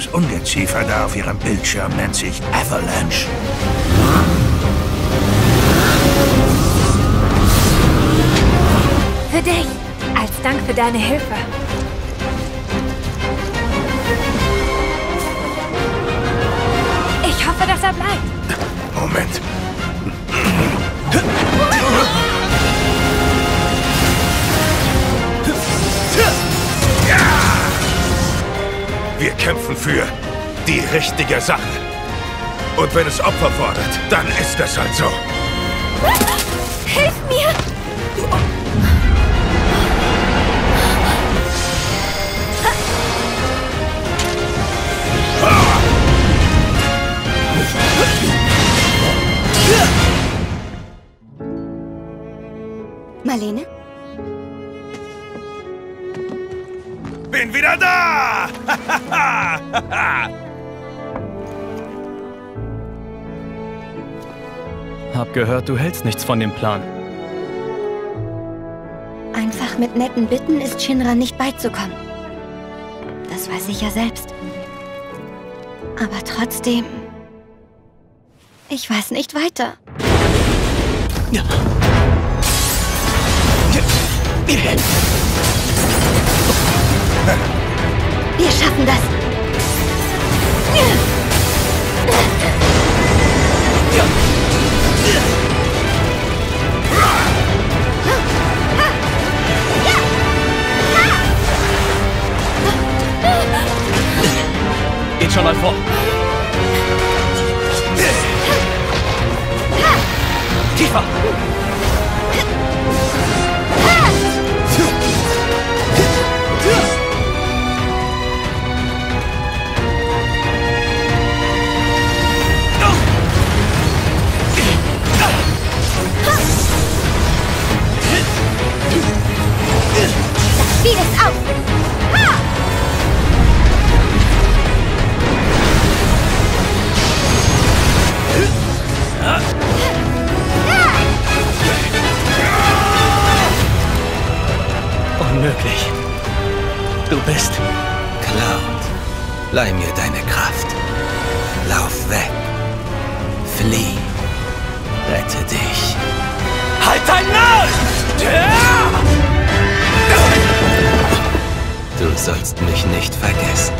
Dieses Ungeziefer da auf Ihrem Bildschirm nennt sich Avalanche. Für dich. Als Dank für deine Hilfe. Wir kämpfen für die richtige Sache. Und wenn es Opfer fordert, dann ist es halt so. Hilf mir! Marlene? Bin wieder da! Hab gehört, du hältst nichts von dem Plan. Einfach mit netten Bitten ist Shinra nicht beizukommen. Das weiß ich ja selbst. Aber trotzdem... Ich weiß nicht weiter. Wir schaffen das. Geht schon mal vor. Unmöglich. Du bist. Cloud, leih mir deine Kraft. Lauf weg. Flieh. Rette dich. Du sollst mich nicht vergessen.